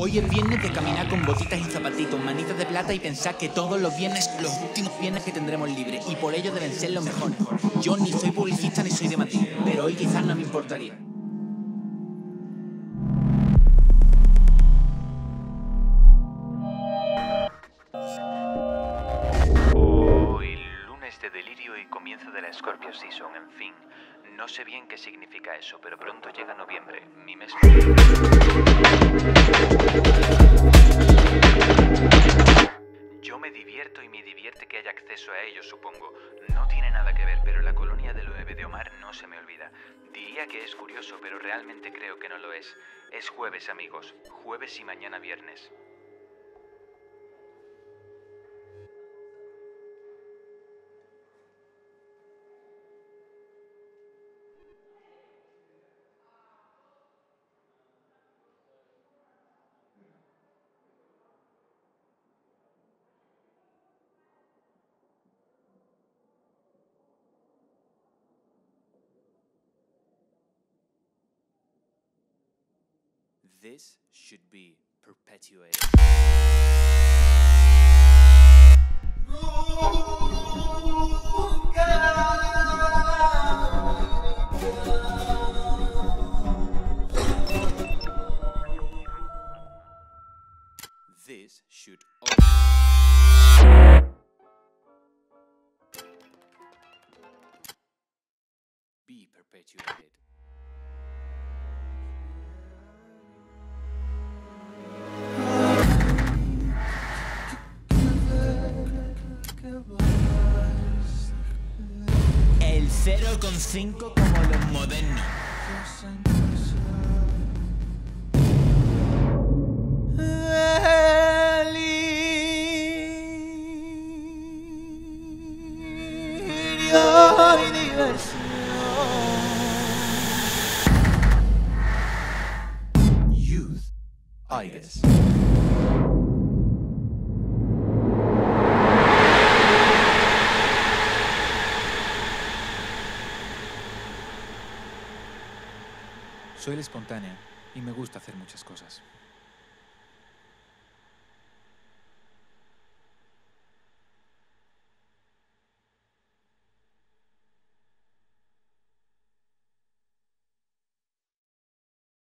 Hoy es viernes de caminar con botitas y zapatitos, manitas de plata y pensar que todos los viernes, los últimos viernes que tendremos libres, y por ello deben ser los mejores. Yo ni soy publicista ni soy de Madrid, pero hoy quizás no me importaría. Season, en fin. No sé bien qué significa eso, pero pronto llega noviembre, mi mes Yo me divierto y me divierte que haya acceso a ello, supongo. No tiene nada que ver, pero la colonia del 9 de Omar no se me olvida. Diría que es curioso, pero realmente creo que no lo es. Es jueves, amigos. Jueves y mañana viernes. This should be perpetuated. This should be perpetuated. 0,5 como los modernos. Youth, I Soy el espontáneo y me gusta hacer muchas cosas.